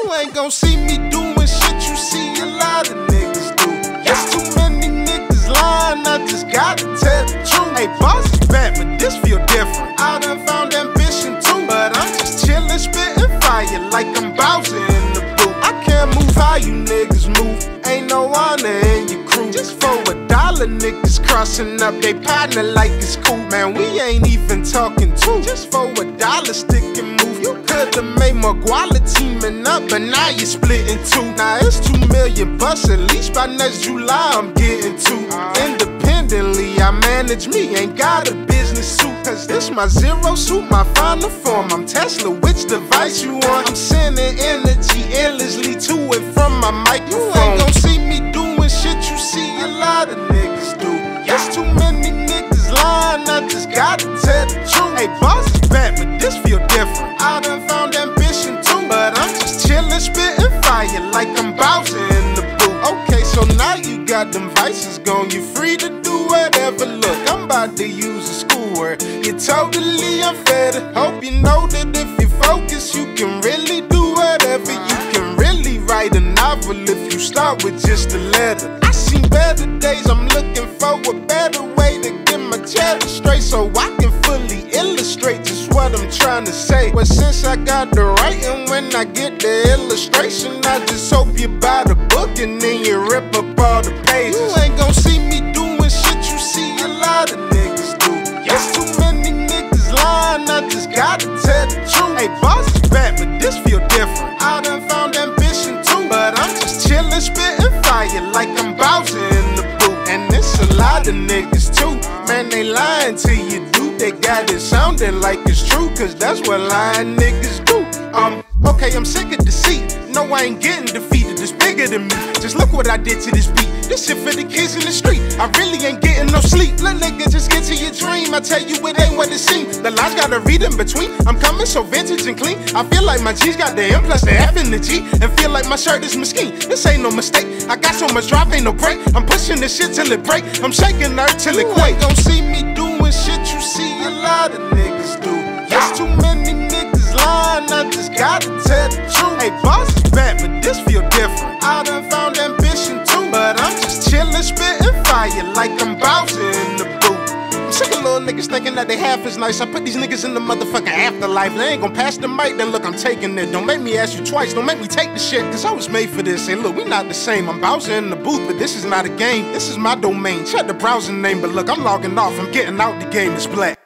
You ain't gon' see me doing shit you see a lot of niggas do. There's too many niggas lying, I just gotta tell the truth. Hey, boss is bad, but this feel different. I done found ambition too, but I'm just chillin', spittin' fire like I'm Bowser in the booth. I can't move how you niggas move. Ain't no honor in your crew. Just for a dollar, niggas crossin' up they partner like it's cool. Man, we ain't even talking two. Just for a dollar, stick and move. You could've made more guala teaming up, but now you're splitting two. Now it's two million bucks at least by next July. I'm getting two. Independently, I manage me. Ain't got a business suit, cause this my zero suit, my final form. I'm Tesla, which device you want? I'm sending energy endlessly to and from my microphone. You ain't gon' see me doing shit you see a lot of niggas do. There's too many niggas lying, I just gotta tell the truth. Hey, boss got them vices gone, you free to do whatever. Look, I'm about to use a school word. You're totally unfair. Hope you know that if you focus, you can really do whatever. You can really write a novel if you start with just a letter. I seen better days, I'm looking for a better way to get my cheddar straight so I can fully illustrate just what I'm trying to say. But since I got the writing, when I get the illustration, I just hope you buy the book and then you rip up pages. You ain't gon' see me doing shit you see a lot of niggas do. There's too many niggas lying, I just gotta tell the truth. Hey, boss is bad, but this feel different. I done found ambition too, but I'm just chillin', spittin' fire like I'm Bowser in the booth. And it's a lot of niggas too. Man, they lying to you, dude. They got it sounding like it's true, cause that's what lying niggas do. Um, okay, I'm sick of deceit. No, I ain't getting defeated. It's bigger than me. Just look what I did to this beat. This shit for the kids in the street. I really ain't getting no sleep. Little nigga, just get to your dream. I tell you, it ain't what it seems. The lines gotta read in between. I'm coming so vintage and clean. I feel like my G's got the M plus the F in the G. And feel like my shirt is mesquite. This ain't no mistake. I got so much drive, ain't no break. I'm pushing this shit till it break. I'm shaking earth till it quake. Don't see me doing shit you see a lot of niggas do. There's too many niggas lying, I just gotta like I'm Bowser in the booth. I'm sick of little niggas thinking that they half as nice. I put these niggas in the motherfucking afterlife. They ain't gonna pass the mic, then look, I'm taking it. Don't make me ask you twice, don't make me take the shit, cause I was made for this. And look, we not the same. I'm Bowser in the booth, but this is not a game. This is my domain. Check the browser name, but look, I'm logging off. I'm getting out the game, it's black.